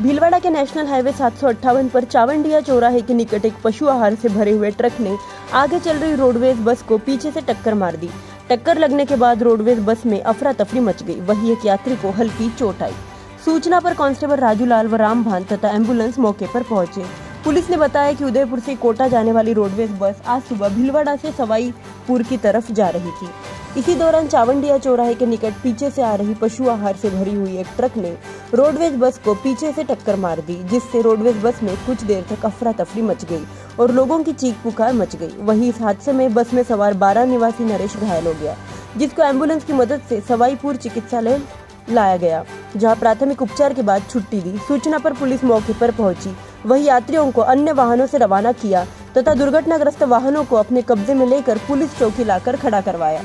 भीलवाड़ा के national highway सात पर चावंडिया चौराहे के निकट एक पशु आहार से भरे हुए ट्रक ने आगे चल रही रोडवेज़ बस को पीछे से टक्कर मार दी। टक्कर लगने के बाद रोडवेज़ बस में अफरा तफरी मच गई। वही एक यात्री को हल्की चोट आई। सूचना पर कांस्टेबल राजू लाल व राम भान तथा एंबुलेंस मौके पर पहुँचे। पुलिस ने बताया कि उदयपुर से कोटा जाने वाली रोडवेज़ बस आज सुबह भीलवाड़ा से सवाईपुर की तरफ़ जा रही थी। इसी दौरान चावंडिया चौराहे के निकट पीछे से आ रही पशु आहार से भरी हुई एक ट्रक ने रोडवेज़ बस को पीछे से टक्कर मार दी, जिससे रोडवेज़ बस में कुछ देर तक अफरा तफरी मच गई और लोगों की चीख पुकार मच गई। वहीं इस हादसे में बस में सवार बारह निवासी नरेश घायल हो गया, जिसको एंबुलेंस की मदद से सवाईपुर चिकित्सालय लाया गया, जहाँ प्राथमिक उपचार के बाद छुट्टी दी। सूचना पर पुलिस मौके पर पहुँची। वही यात्रियों को अन्य वाहनों से रवाना किया तथा दुर्घटनाग्रस्त वाहनों को अपने कब्जे में लेकर पुलिस चौकी लाकर खड़ा करवाया।